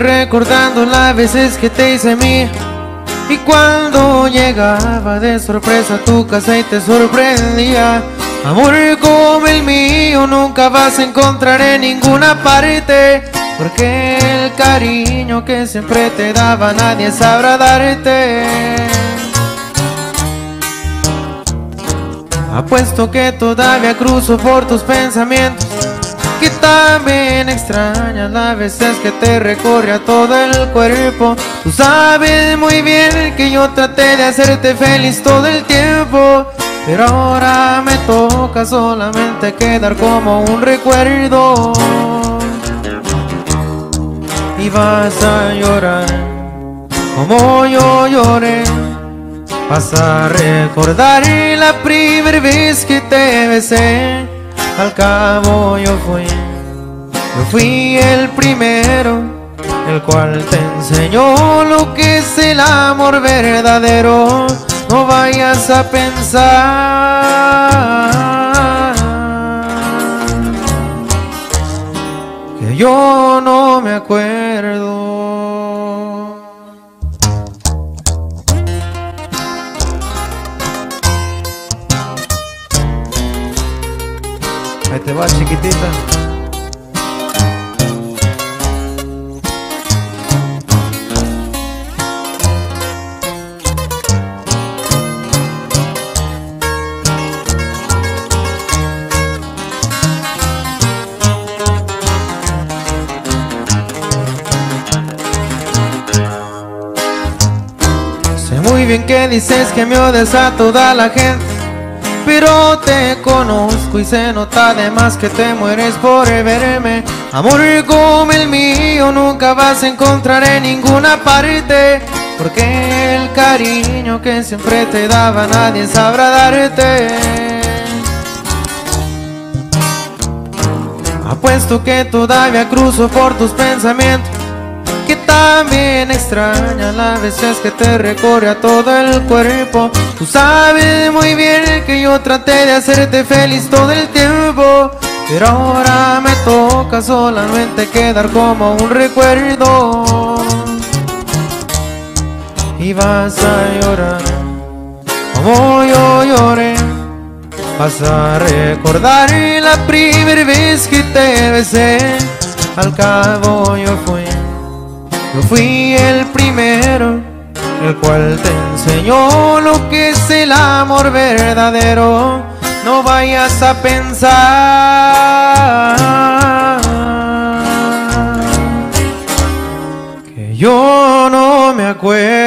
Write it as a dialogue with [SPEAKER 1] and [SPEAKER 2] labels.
[SPEAKER 1] recordando las veces que te hice mía Y cuando llegaba de sorpresa a tu casa y te sorprendía. Amor como el mío nunca vas a encontrar en ninguna parte. Porque el cariño que siempre te daba nadie sabrá darte. Apuesto que todavía cruzo por tus pensamientos Que también extrañas las veces que te recorre a todo el cuerpo. Tú sabes muy bien que yo traté de hacerte feliz todo el tiempo pero ahora me toca solamente quedar como un recuerdo. Y vas a llorar como yo lloré. Vas a recordar la primera vez que te besé Al cabo yo fui Yo fui el primero El cual te enseñó lo que es el amor verdadero no vayas a pensar que yo no me acuerdo. Te va, chiquitita. muy bien que dices que me odias a toda la gente Pero te conozco y se nota además que te mueres por verme. Amor como el mío nunca vas a encontrar en ninguna parte Porque el cariño que siempre te daba nadie sabrá darte. Apuesto que todavía cruzo por tus pensamientos que también extraña las veces que te recorre a todo el cuerpo. Tú sabes muy bien que yo traté de hacerte feliz todo el tiempo, pero ahora me toca solamente quedar como un recuerdo. Y vas a llorar como yo lloré. Vas a recordar la primera vez que te besé. Al cabo yo fui yo fui el primero, el cual te enseñó lo que es el amor verdadero. No vayas a pensar que yo no me acuerdo.